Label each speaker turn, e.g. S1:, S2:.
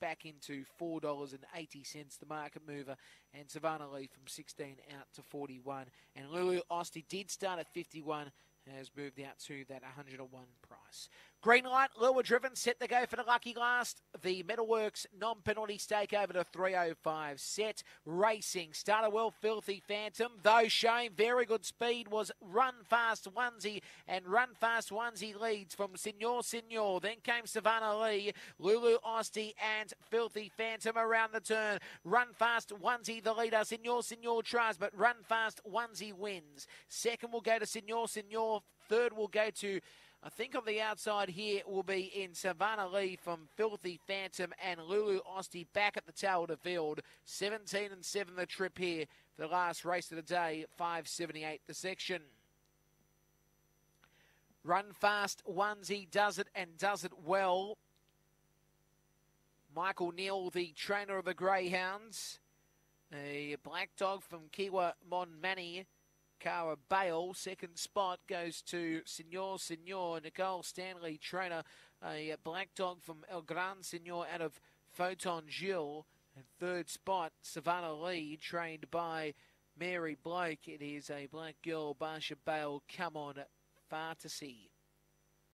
S1: back into $4.80, the market mover, and Savannah Lee from 16 out to 41. And Lulu Osti did start at 51, has moved out to that 101 price. Green light, lure driven, set to go for the lucky last. The Metalworks non-penalty stake over to 305. Set racing. Started well, Filthy Phantom, though showing very good speed was Run Fast Onesie, and Run Fast Onesie leads from Senor Senor. Then came Savannah Lee, Lulu Osti, and Filthy Phantom around the turn. Run Fast Onesie, the leader. Senor Senor tries, but Run Fast Onesie wins. Second will go to Senor Senor. Third will go to I think on the outside here will be in Savannah Lee from Filthy Phantom and Lulu Osti back at the tail of the field. 17 and 7 the trip here the last race of the day, 578 the section. Run fast, onesie does it and does it well. Michael Neal, the trainer of the Greyhounds. A black dog from Kiwa Monmani Cara Bale. Second spot goes to Senor Senor. Nicole Stanley, trainer. A black dog from El Gran Senor out of Photon Gilles. And third spot, Savannah Lee, trained by Mary Blake. It is a black girl, Barsha Bale. Come on, see.